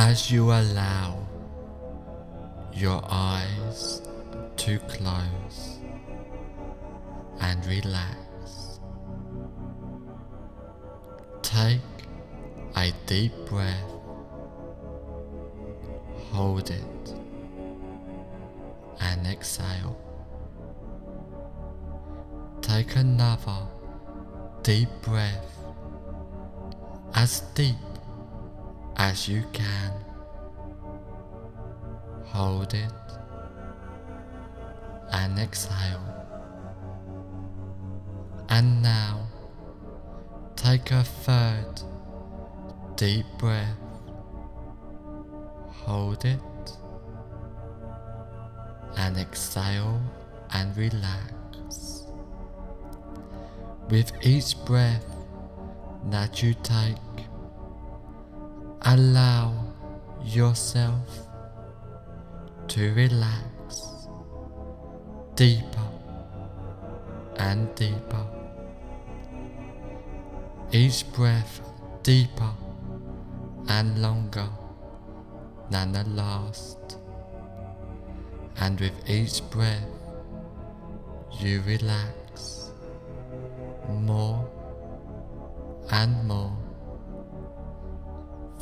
as you allow your eyes to close and relax. Take a deep breath, hold it, and exhale. Take another deep breath, as deep as you can. Hold it and exhale. And now take a third deep breath. Hold it and exhale and relax. With each breath that you take, allow yourself to relax deeper and deeper. Each breath deeper and longer than the last. And with each breath, you relax more and more.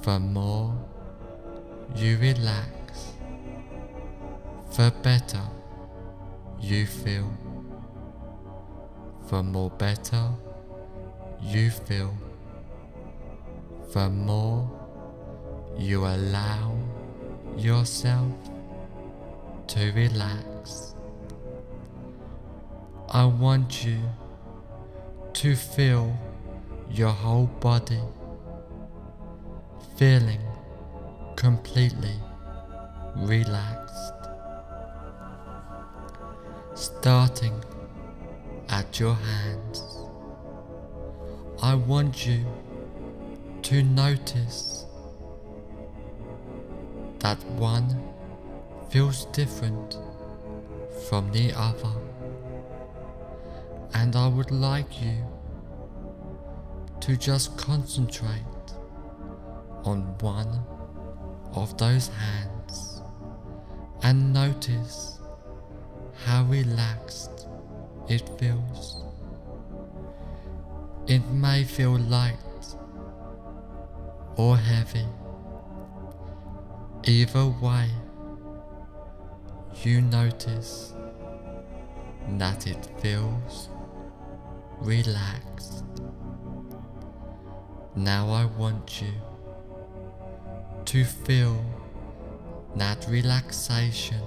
The more you relax, the better you feel. The more better you feel, the more you allow yourself to relax. I want you to feel your whole body feeling completely relaxed. Starting at your hands, I want you to notice that one feels different from the other, and I would like you to just concentrate on one of those hands and notice how relaxed it feels. It may feel light or heavy. Either way, you notice that it feels relaxed. Now I want you to feel that relaxation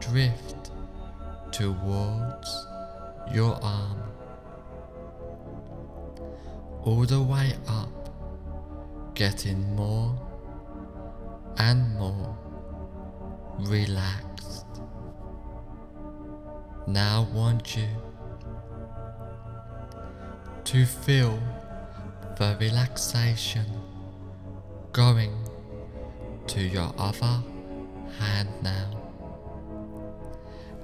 drift towards your arm. All the way up getting more and more relaxed. Now want you to feel the relaxation going to your other hand now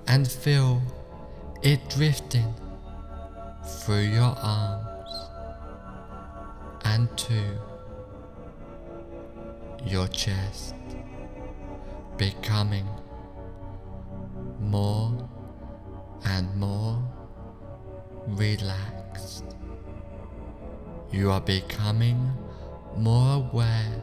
and feel it drifting through your arms and to your chest, becoming more and more relaxed. You are becoming more aware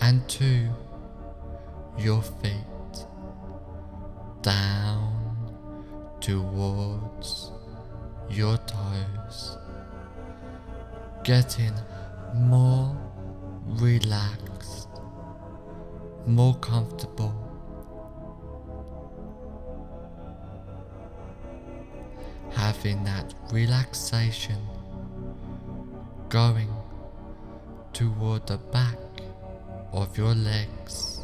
and to your feet, down towards your toes, getting more relaxed, more comfortable. Having that relaxation going toward the back of your legs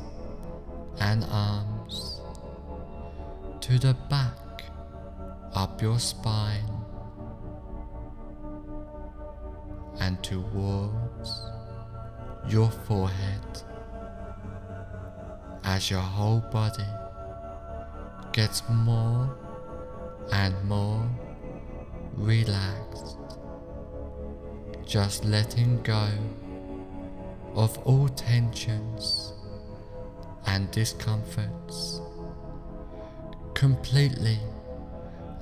and arms to the back up your spine and towards your forehead as your whole body gets more and more relaxed, just letting go of all tensions and discomforts, completely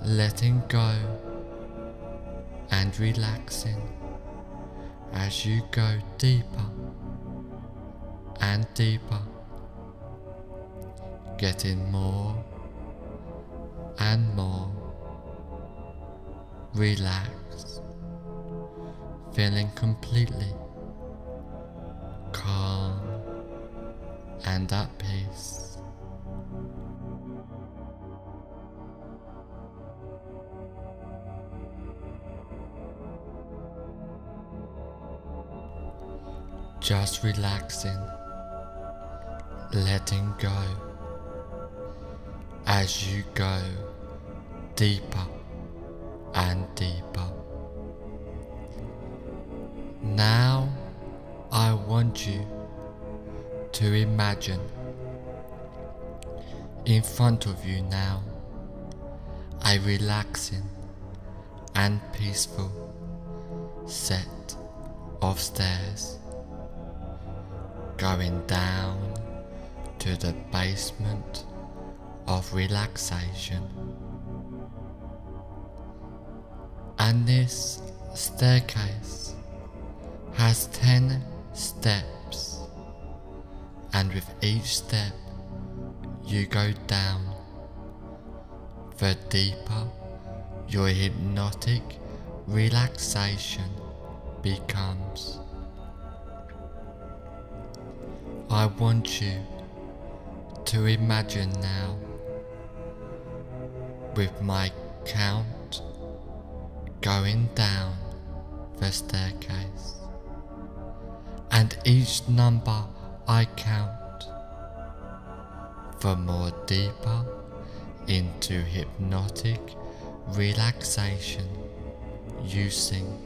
letting go and relaxing as you go deeper and deeper, getting more and more relaxed, feeling completely calm and at peace. Just relaxing, letting go as you go deeper and deeper. Now I want you to imagine in front of you now a relaxing and peaceful set of stairs going down to the basement of relaxation. And this staircase has 10 steps, and with each step you go down, the deeper. Your hypnotic relaxation becomes. I want you to imagine now with my count going down the staircase and each number I count the more deeper into hypnotic relaxation you sink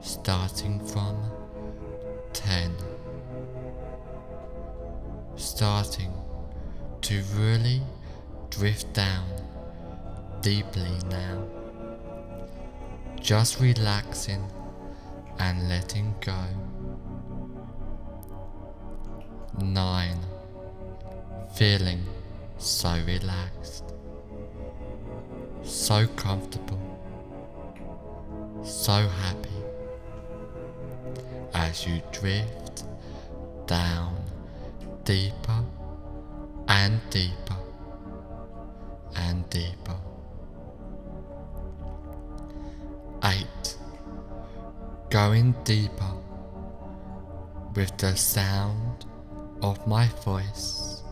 starting from 10 starting to really drift down deeply now. Just relaxing and letting go. Nine. Feeling so relaxed, so comfortable, so happy as you drift down deeper and deeper and deeper. Going deeper with the sound of my voice.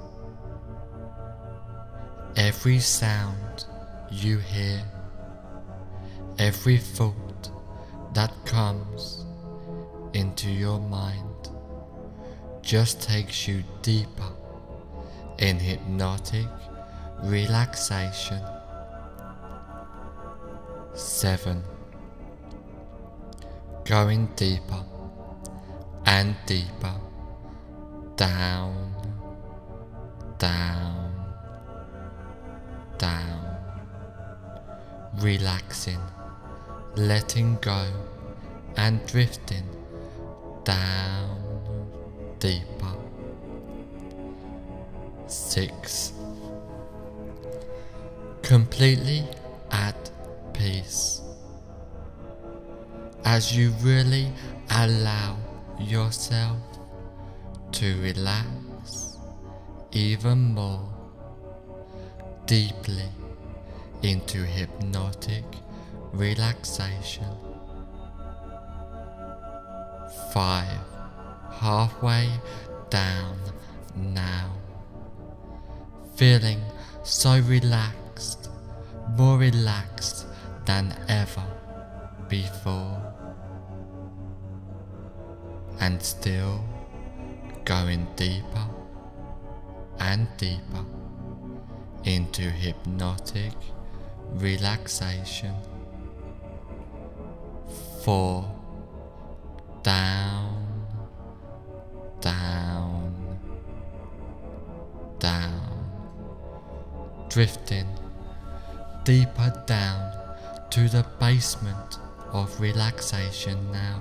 Every sound you hear, every thought that comes into your mind just takes you deeper in hypnotic relaxation. 7. Going deeper and deeper down, down, down, relaxing, letting go and drifting down deeper. Six. Completely at peace. As you really allow yourself to relax even more deeply into hypnotic relaxation. Five halfway down now. Feeling so relaxed, more relaxed than ever before. And still going deeper and deeper into hypnotic relaxation. Four, down, down, down, drifting deeper down to the basement of relaxation now.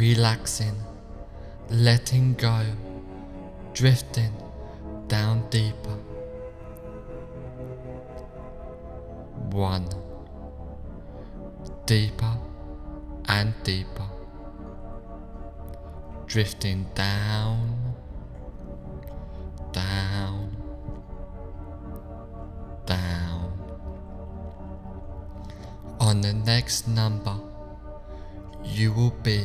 relaxing, letting go, drifting down deeper. One, deeper and deeper, drifting down, down, down. On the next number, you will be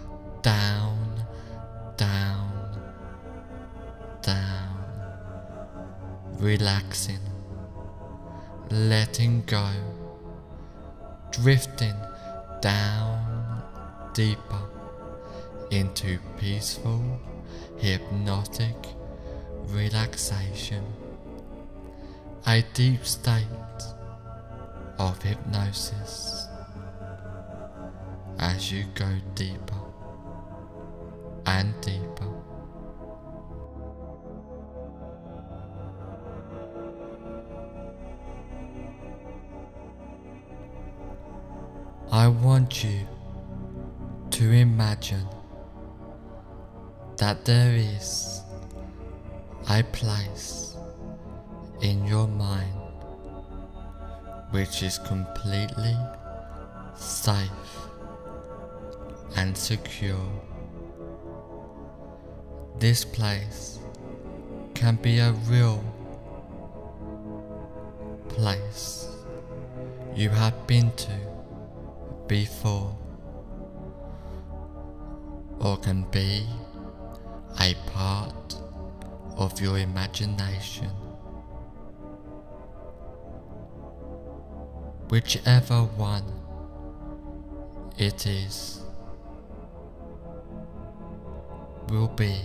down, down, down, relaxing, letting go, drifting down deeper into peaceful, hypnotic relaxation, a deep state of hypnosis. As you go deeper and deeper. I want you to imagine that there is a place in your mind which is completely safe and secure. This place can be a real place you have been to before or can be a part of your imagination. Whichever one it is will be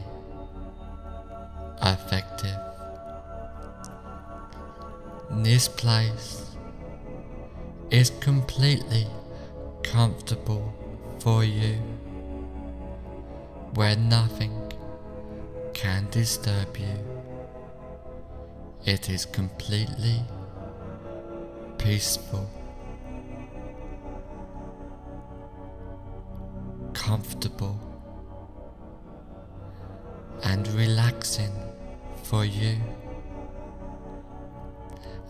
effective. This place is completely comfortable for you, where nothing can disturb you. It is completely peaceful, comfortable, and relaxing for you.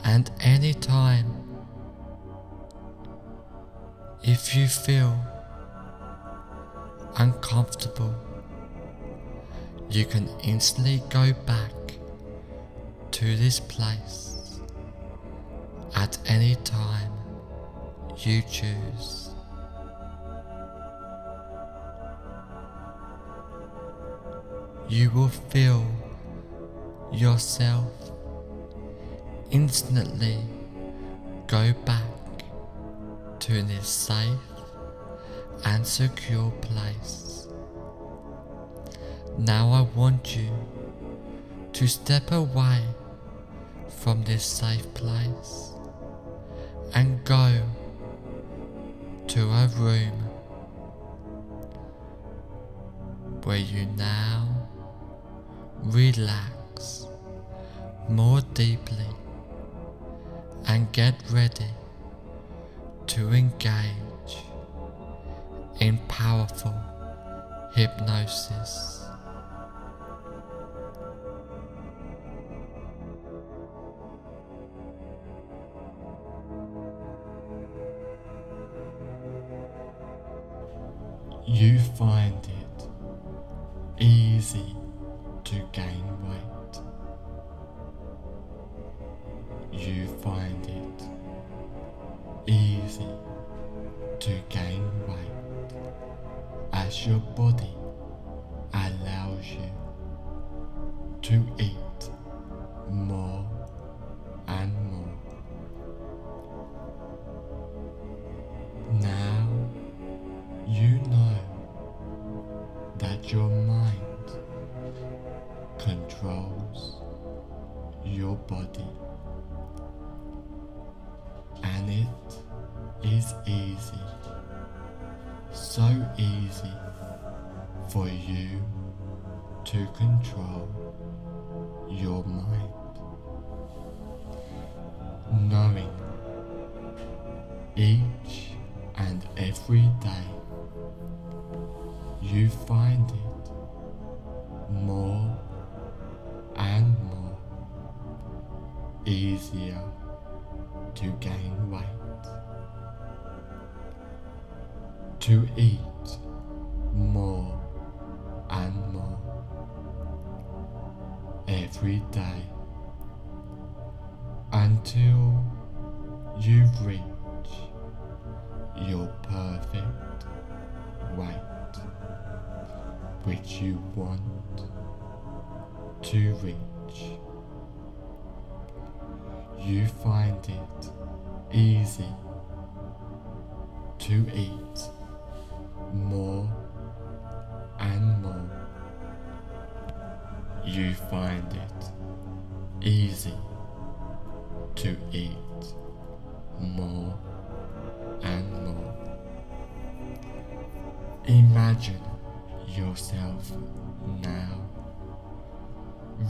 And anytime if you feel uncomfortable, you can instantly go back to this place at any time you choose. You will feel yourself instantly go back to this safe and secure place. Now I want you to step away from this safe place and go to a room where you now relax more deeply and get ready to engage in powerful hypnosis. Mind controls your body and it is easy, so easy for you to control your mind. Knowing easier to eat more and more. You find it easy to eat more and more. Imagine yourself now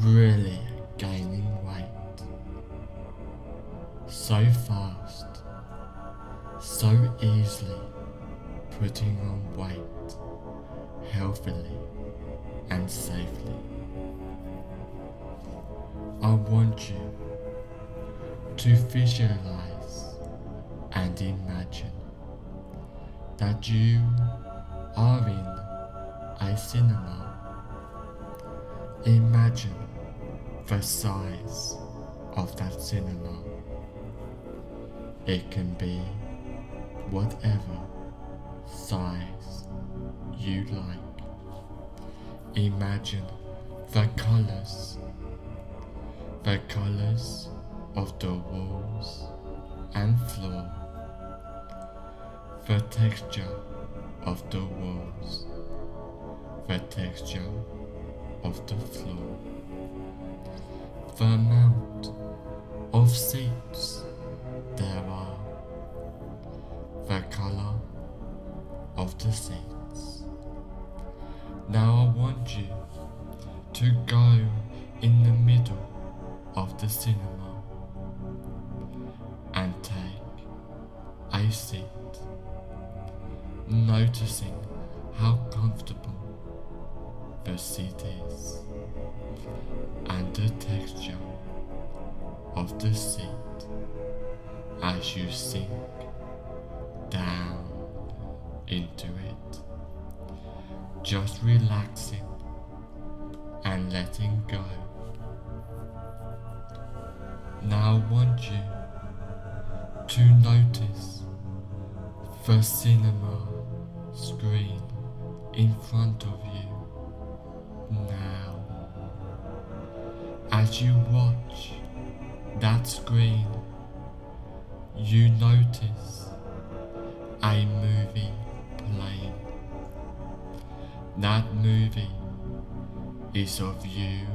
really gaining weight so fast, so easily putting on weight healthily and safely. I want you to visualize and imagine that you are in a cinema. Imagine the size of that cinema. It can be whatever size you like. Imagine the colors, the colors of the walls and floor, the texture of the walls, the texture of the floor, the amount of seats there are, the color of the seats. Now I want you to go in the middle of the cinema and take a seat, noticing how comfortable the seat is and the texture of the seat as you sink into it, just relaxing and letting go. Now I want you to notice the cinema screen in front of you now. As you watch that screen, you notice a movie playing. That movie is of you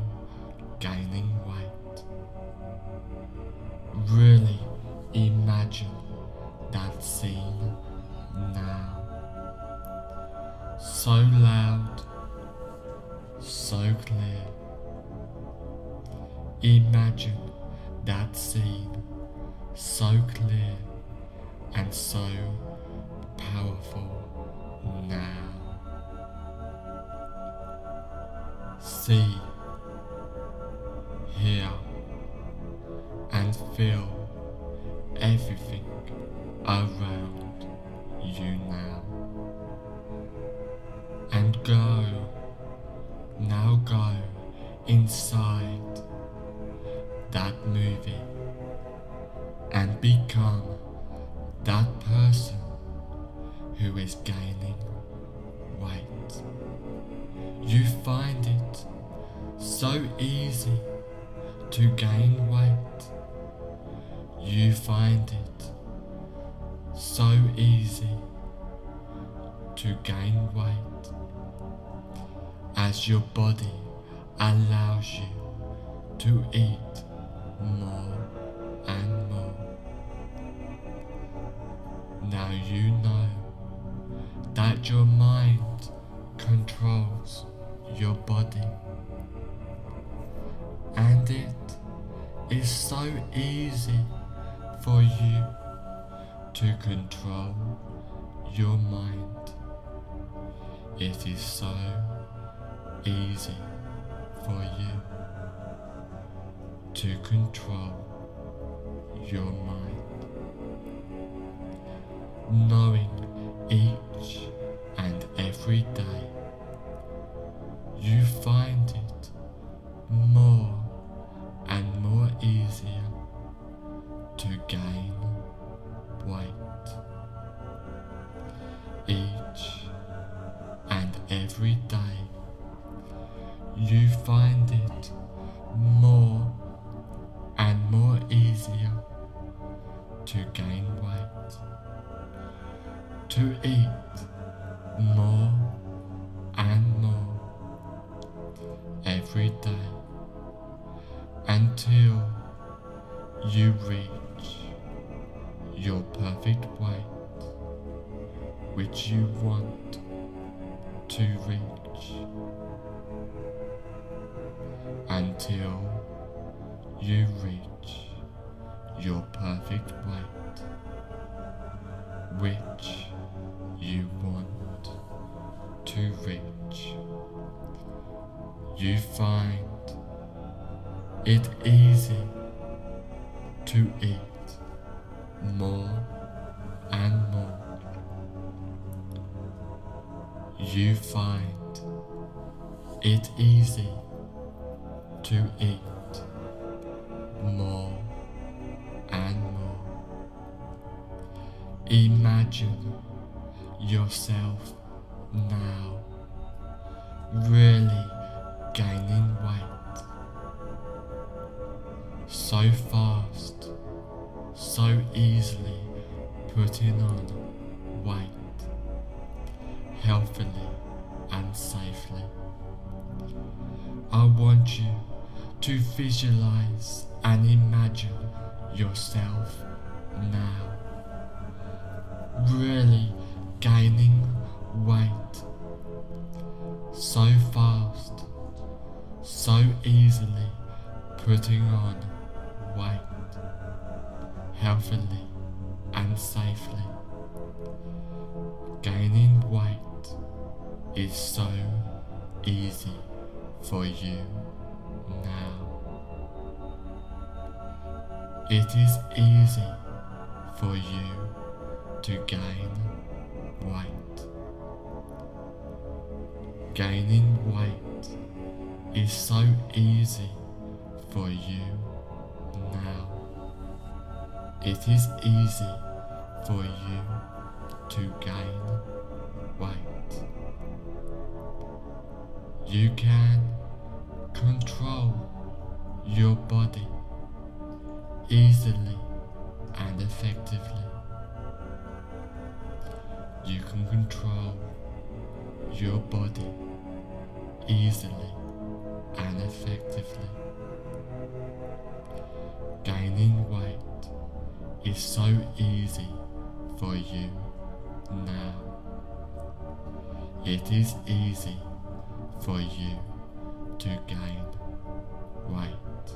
gaining weight. Really inside that movie and become that person who is gaining weight. You find it so easy to gain weight. You find it so easy to gain weight as your body allows you to eat more and more. Now you know that your mind controls your body. And it is so easy for you to control your mind. It is so easy for you to control your mind. Knowing each and every day you find it more and more easier to gain weight. You find it more and more easier to gain weight, to eat more I want you to visualize and imagine yourself now. Really gaining weight. So fast, so easily putting on weight healthily and safely. Gaining weight is so easy for you now. It is easy for you to gain weight. Gaining weight is so easy for you now. It is easy for you to gain weight. You can control your body easily and effectively. You can control your body easily and effectively. Gaining weight is so easy for you now. It is easy for you to gain weight.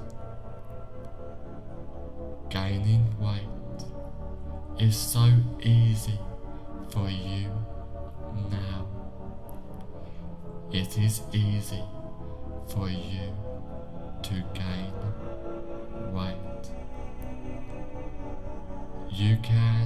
Gaining weight is so easy for you now. It is easy for you to gain weight. You can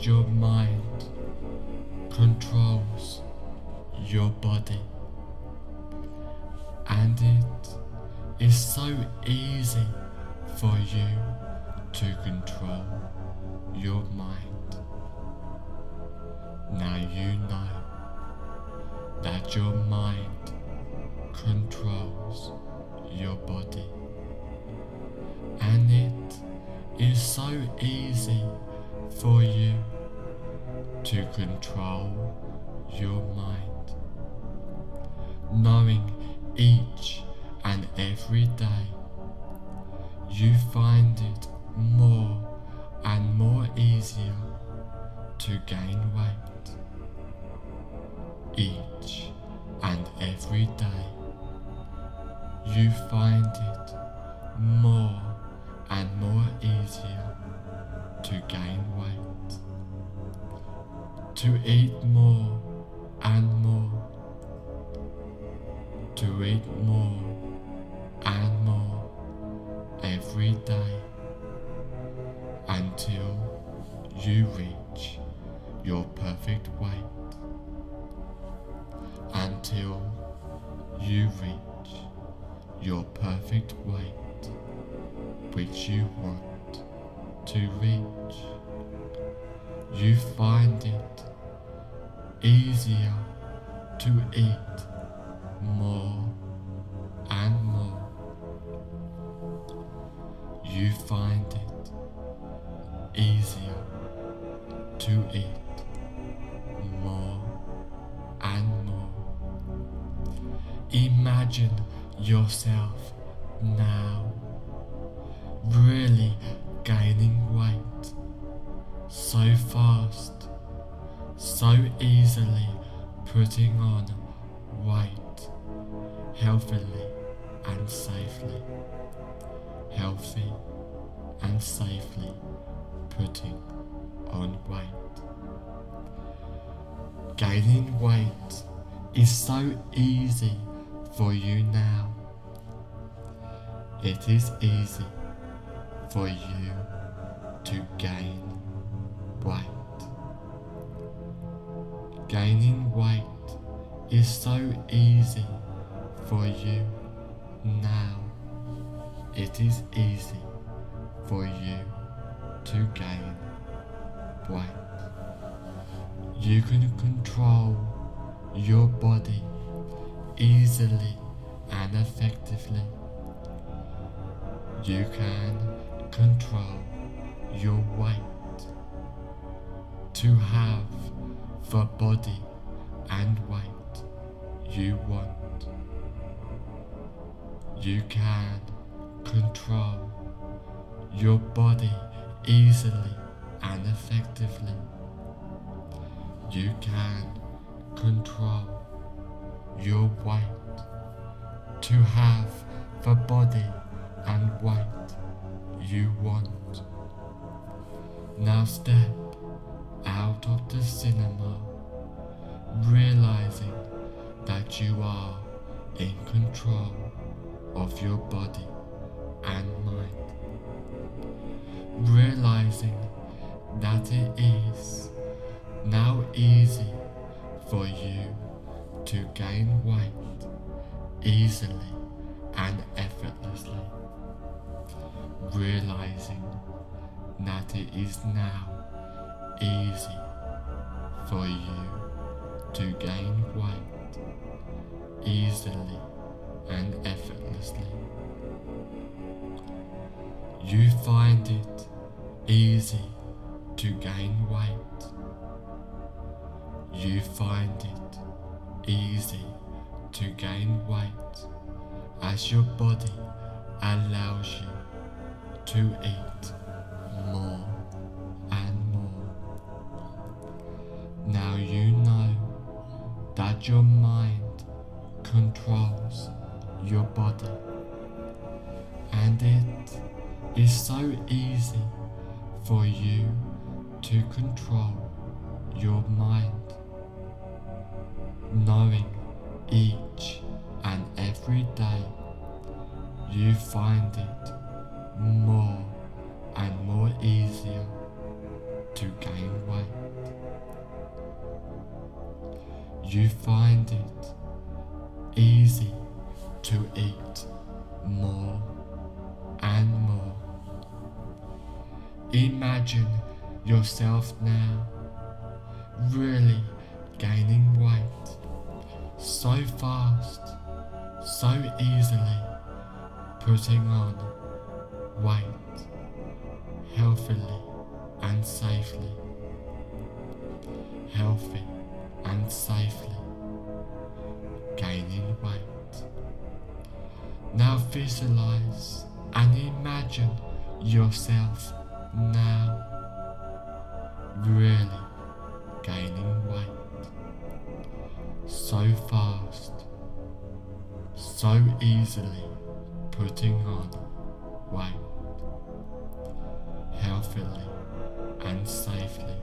your mind controls your body and it is so easy for you to control your mind. Now you know that your mind controls your body you find it easier to eat more and more. You find it easier to eat more and more. Imagine yourself putting on weight healthily and safely. Healthy and safely putting on weight. Gaining weight is so easy for you now. It is easy for you to gain weight. Gaining weight is so easy for you now. It is easy for you to gain weight. You can control your body easily and effectively. You can control your weight to have the body and weight you want. You can control your body easily and effectively. You can control your weight to have the body and weight you want. Now step out of the cinema, realizing that you are in control of your body and mind. Realizing that it is now easy for you to gain weight easily and effortlessly. Realizing that it is now easy for you to gain weight easily and effortlessly. You find it easy to gain weight. You find it easy to gain weight as your body allows you to eat more your body. And it is so easy for you to control your mind yourself now. Really gaining weight. So fast, so easily putting on weight. Healthily and safely.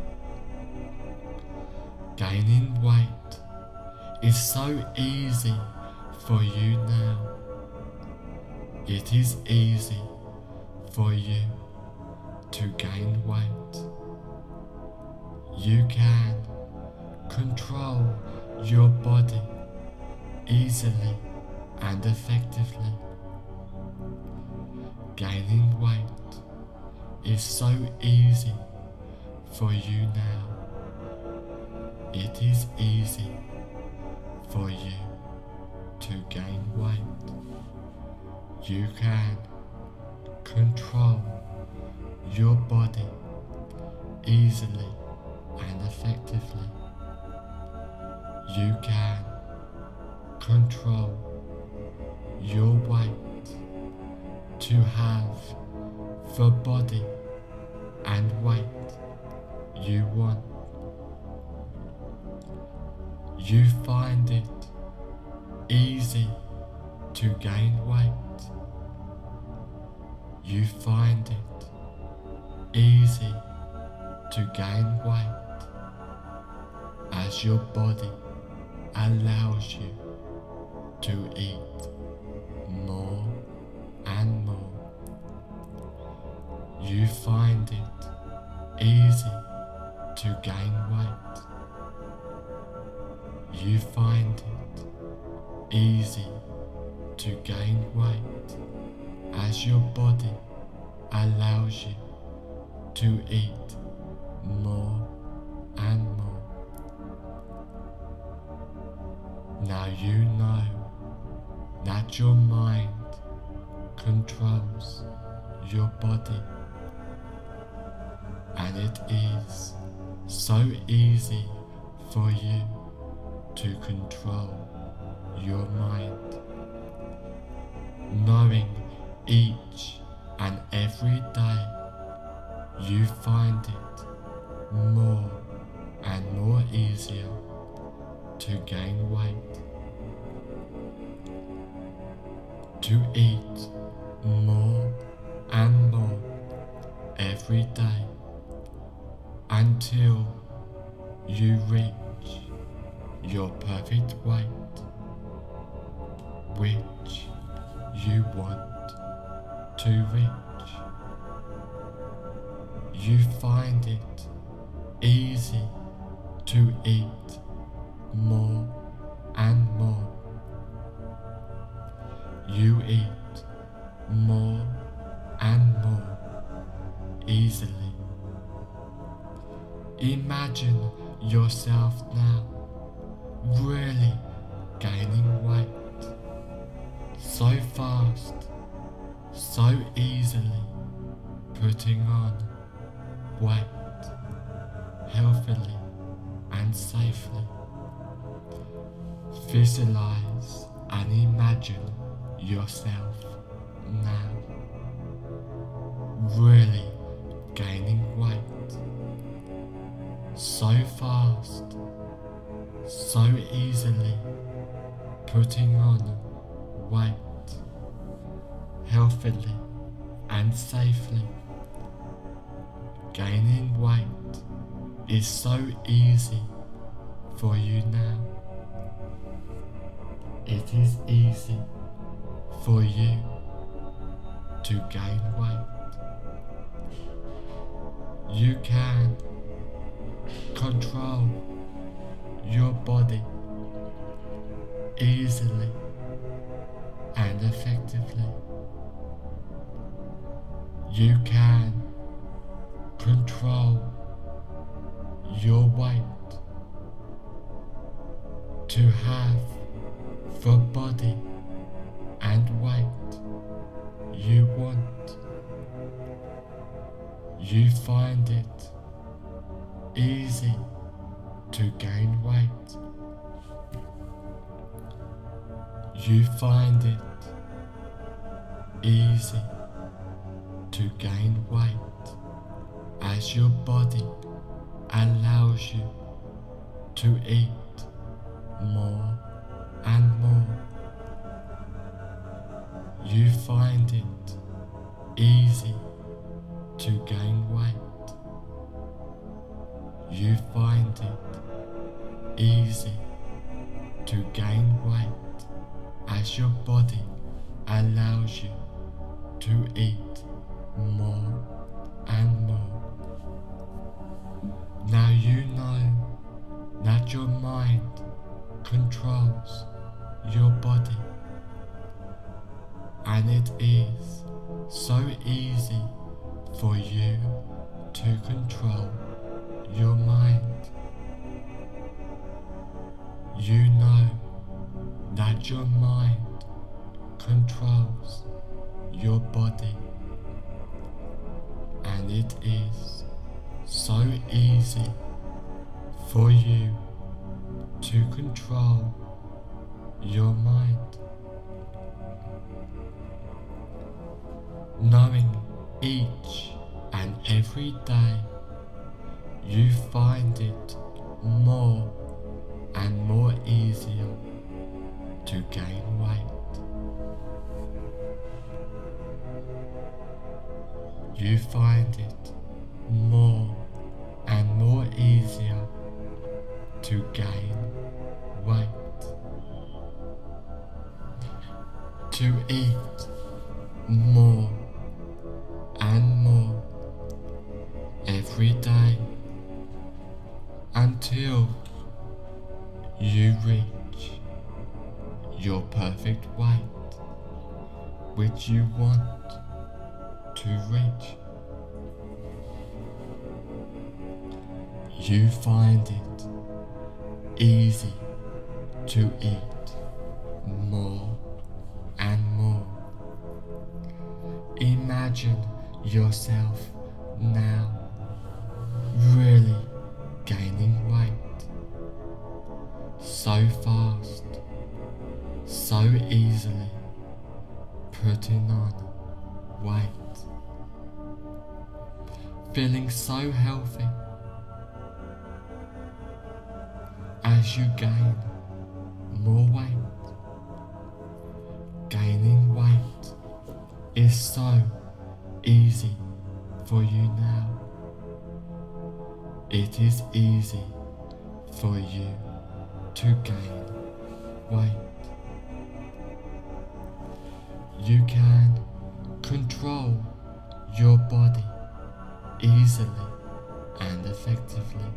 Gaining weight is so easy for you now. It is easy for you to gain weight. You can control your body easily and effectively. Gaining weight is so easy for you now. It is easy for you to gain weight. You can control your body easily and effectively. You can control your weight to have the body and weight you want. You find it easy to gain weight. You find it easy to gain weight as your body allows you to eat more and more. You find it easy to gain weight. You find it easy to gain weight as your body allows you to eat more and more. Now you know that your mind controls your body and it is so easy for you to control your mind. Knowing each and every day you find it more and more easier to gain weight, to eat more and more every day until you reach your perfect weight, which you want to reach. You find it easy to eat more and more. You eat more and more easily. Imagine yourself now really gaining weight so fast, so easily putting on weight healthily and safely. Visualize and imagine yourself now really gaining weight so fast, so easily putting on weight healthily and safely. Gaining weight is so easy for you now. It is easy for you to gain weight. You can control your body easily and effectively. You can control your weight to have the body and weight you want. You find it easy to gain weight. You find it easy to gain weight as your body allows you to eat more and more. You find it easy to gain weight. You find it easy to gain weight as your body allows you to eat more and more. Now you know that your mind controls your body and it is so easy for you to control your mind. You know that your mind controls your body and it is so easy for you to control your mind. Knowing each and every day you find it more and more easier to gain weight. You find it It is easy for you to gain weight. You can control your body easily and effectively.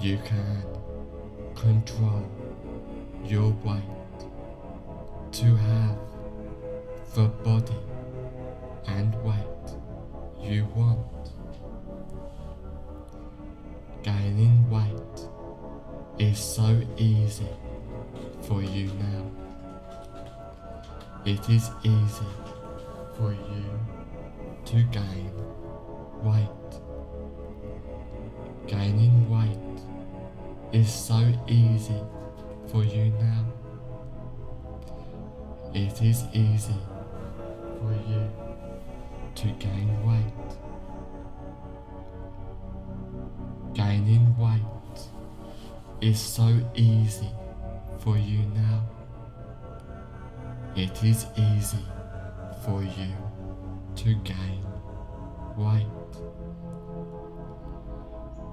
You can control your weight to have the body and weight you want. Gaining weight is so easy for you now. It is easy for you to gain weight. Gaining weight is so easy for you now. It is easy for you to gain weight. Is so easy for you now. It is easy for you to gain weight.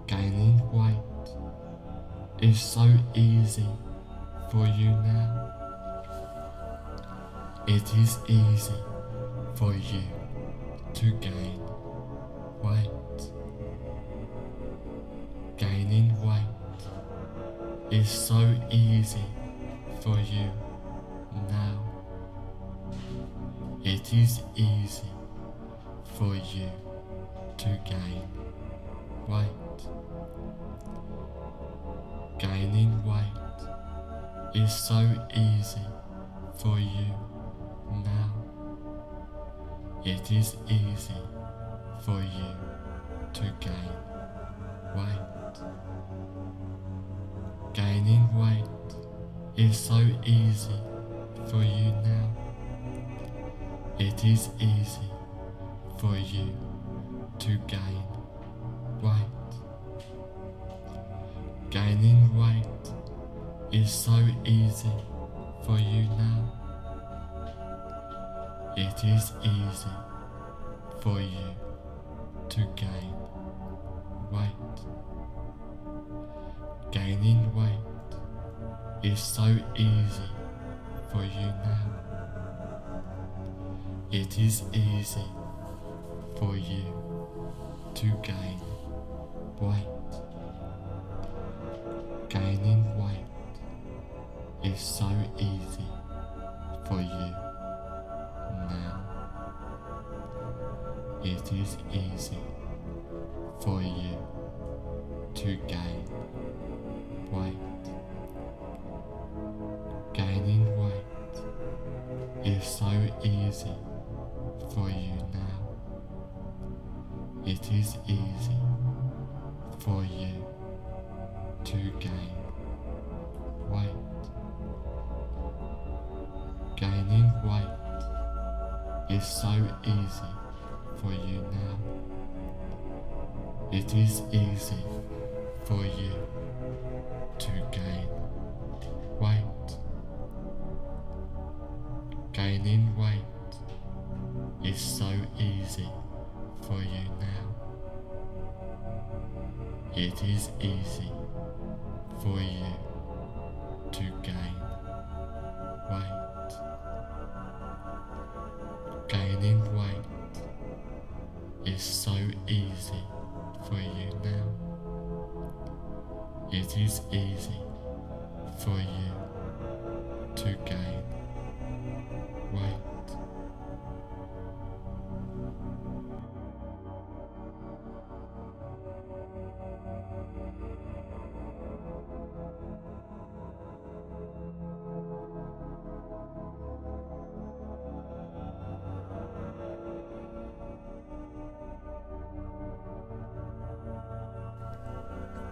Gaining weight is so easy for you now. It is easy for you to gain weight. Is so easy for you now. It is easy for you to gain weight. Gaining weight is so easy for you now. It is easy for you to gain weight. Gaining weight is so easy for you now. It is easy for you to gain weight. Gaining weight is so easy for you now. It is easy for you to gain weight. Gaining weight is so easy for you now. It is easy for you to gain weight. Gaining weight is so easy for you now. It is easy for you to gain easy for you now. It is easy for you to gain weight. Gaining weight is so easy for you now. It is easy for you to gain weight. Gaining weight is so easy for you now. It is easy for you to gain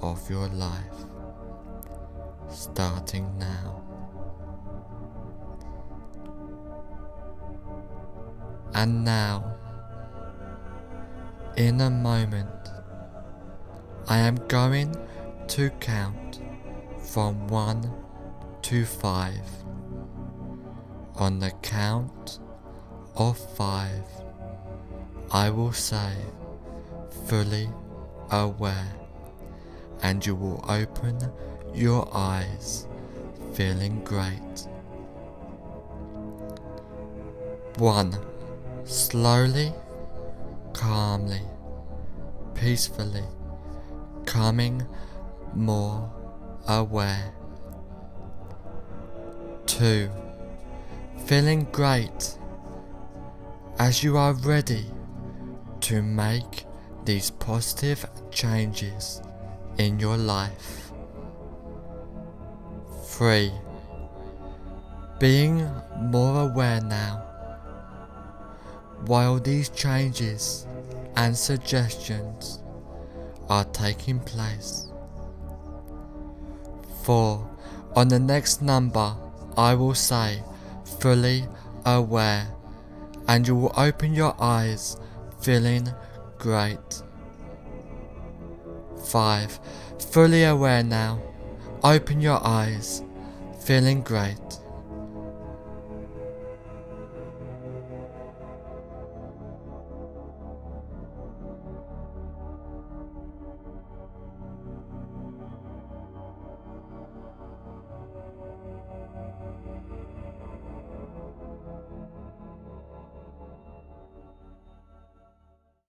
of your life, starting now. And now, in a moment, I am going to count from 1 to 5. On the count of 5, I will say, fully aware, and you will open your eyes feeling great. 1. Slowly, calmly, peacefully, coming more aware. 2. Feeling great as you are ready to make these positive changes in your life. 3. Being more aware now while these changes and suggestions are taking place. 4. On the next number, I will say fully aware, and you will open your eyes feeling great. 5. Fully aware now, open your eyes, feeling great.